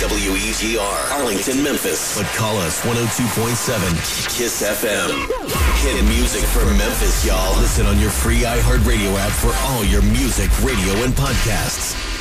WEGR, Arlington, Memphis. But call us 102.7 Kiss FM. Hit music for Memphis, y'all. Listen on your free iHeartRadio app for all your music, radio, and podcasts.